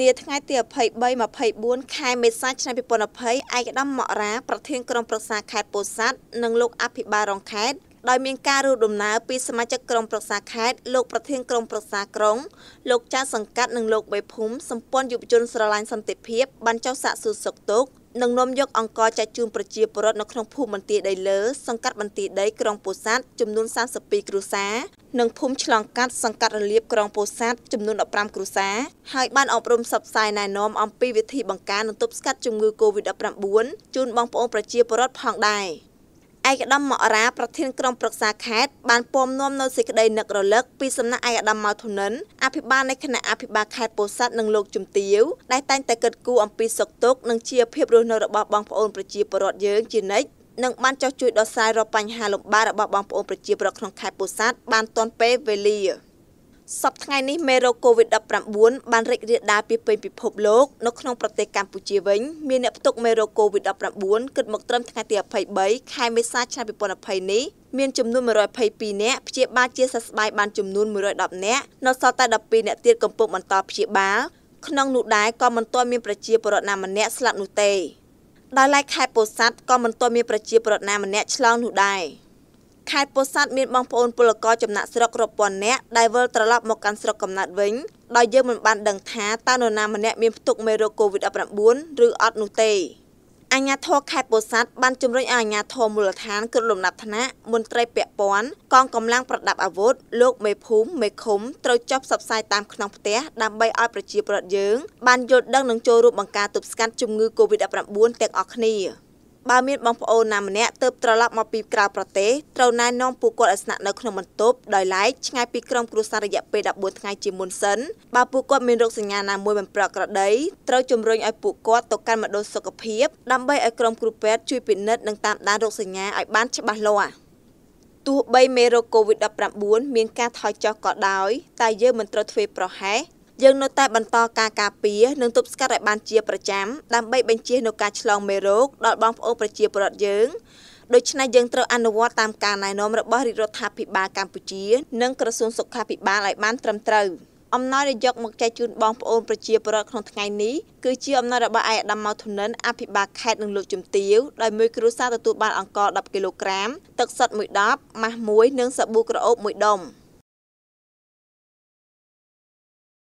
នាថ្ងៃទី23 24ខែមេសាឆ្នាំ2020ឯកឧត្តមមករាប្រធានក្រុមប្រឹក្សាខេត្តពោធិ៍សាត់និងលោកអភិបាលរងខេត្តដោយមានការរួមដំណើរពីសមាជិកក្រុមប្រឹក្សាខេត្តលោកប្រធានក្រុមប្រឹក្សាក្រុងលោកចៅសង្កាត់និងលោកបេភូមិសម្ព័ន្ធយុវជនស្រឡាញ់សន្តិភាពបានចុះសាកសួរសុខទុក្ខ និងនាំយកអង្គចែកជូនប្រជាពលរដ្ឋនៅក្នុងភូមិបន្ទាយដីលើសង្កាត់បន្ទាយដីក្រុងពោធិ៍សាត់ចំនួន32គ្រួសារនិងភូមិឆ្លងកាត់សង្កាត់រលៀបក្រុងពោធិ៍សាត់ចំនួន15គ្រួសារហើយបានអប់រំសັບផ្សាយណែនាំអំពីវិធីបង្ការនិងទប់ស្កាត់ជំងឺ Covid-19 ជូនបងប្អូនប្រជាពលរដ្ឋផងដែរ។ ឯកឧត្តមមករាប្រធានក្រុមប្រឹក្សាខេត្តបានពំនាំនៅសេចក្តីនឹករលឹកពីសំណាក់ឯកឧត្តមម៉ៅធុនិនអភិបាលនៃគណៈអភិបាលខេត្តពោធិ៍សាត់និងលោកជំទាវដែលតែងតែគិតគូរអំពីសុខទុក្ខនិងជាភាពរស់នៅរបស់បងប្អូនប្រជាពលរដ្ឋយើងជានិច្ចនិងបានចោះជួយដោះស្រាយរាល់បញ្ហាលំបាករបស់បងប្អូនប្រជាពលរដ្ឋក្នុងខេត្តពោធិ៍សាត់បានទាន់ពេលវេលា សប្តាហ៍នេះមេរោគ COVID-19 បានរីករាលដាលពីពេញពិភពលោកនៅក្នុងប្រទេសកម្ពុជាវិញមានអ្នកផ្ទុកមេរោគ COVID-19 គិតមកត្រឹមថ្ងៃទី23ខែមេសាឆ្នាំ2020នេះមានចំនួន122នាក់ព្យាបាលជាសះស្បើយបានចំនួន110នាក់នៅសល់តែ12នាក់ទៀតកំពុងបន្តព្យាបាលក្នុងនោះដែរក៏មិនទាន់មានប្រជាពលរដ្ឋណាម្នាក់ស្លាប់នោះទេដោយឡែកខេត្តពោធិ៍សាត់ក៏មិនទាន់មានប្រជាពលរដ្ឋណាម្នាក់ឆ្លងនោះដែរ ខេត្តពោធិ៍សាត់មានបងប្អូនពលករចំណាក់ស្រុករាប់ពាន់នាក់ដែលវិលត្រឡប់មកកាន់ស្រុកកំណើតវិញដោយយើងមិនបានដឹងថាតើនរណាម្នាក់មានផ្ទុកមេរោគ COVID-19 ឬអត់នោះទេអាជ្ញាធរខេត្តពោធិ៍សាត់បានជំរុញឲ្យអាជ្ញាធរមូលដ្ឋានគ្រប់លំដាប់ថ្នាក់មន្ត្រីពាក់ព័ន្ធកងកម្លាំងប្រដាប់អាវុធលោកមេភូមិមេឃុំត្រូវចុះផ្សព្វផ្សាយតាមក្នុងផ្ទះដើម្បីឲ្យប្រជាពលរដ្ឋយើងបានយល់ដឹងនិងចូលរួមបង្ការទប់ស្កាត់ជំងឺ COVID-19 ទាំងអស់គ្នា បើមានបងប្អូនណាម្នាក់ទៅត្រឡប់មកពីក្រៅប្រទេសត្រូវណែនាំពួកគាត់ឲ្យស្នាក់នៅក្នុងបន្ទប់ដោយឡែកឆ្ងាយពីក្រុមគ្រួសាររយៈពេល14ថ្ងៃជាមុនសិនបើពួកគាត់មានរោគសញ្ញាណាមួយមិនប្រក្រតីត្រូវជំរុញឲ្យពួកគាត់ទៅកាន់មណ្ឌលសុខភាពដើម្បីឲ្យក្រុមគ្រូពេទ្យជួយពិនិត្យនិងតាមដានរោគសញ្ញាឲ្យបានច្បាស់លាស់ទោះបីមេរោគ COVID-19 មានការថយចុះក៏ដោយតែយើងមិនត្រូវធ្វេសប្រហែស យើងនៅតែបន្តការការពារនិងទប់ស្កាត់ឲ្យបានជាប្រចាំដើម្បីបញ្ជៀសនូវការឆ្លងមេរោគដល់បងប្អូនប្រជាពលរដ្ឋយើងដូច្នេះយើងត្រូវអនុវត្តតាមការណែនាំរបស់រាជរដ្ឋាភិបាលកម្ពុជា និងក្រសួងសុខាភិបាលឲ្យបានត្រឹមត្រូវអំណោយដែលយកមកចែកជូនបងប្អូនប្រជាពលរដ្ឋក្នុងថ្ងៃនេះគឺជាអំណោយរបស់ឯកឧត្តមម៉ៅធុនិនអភិបាលខេត្តនិងលោកជំទាវដោយមួយគ្រួសារទទួលបានអង្ករ10គីឡូក្រាមទឹកសុទ្ធ1ដបម៉ាស់1និងសាប៊ូក្រអូប1ដុំ។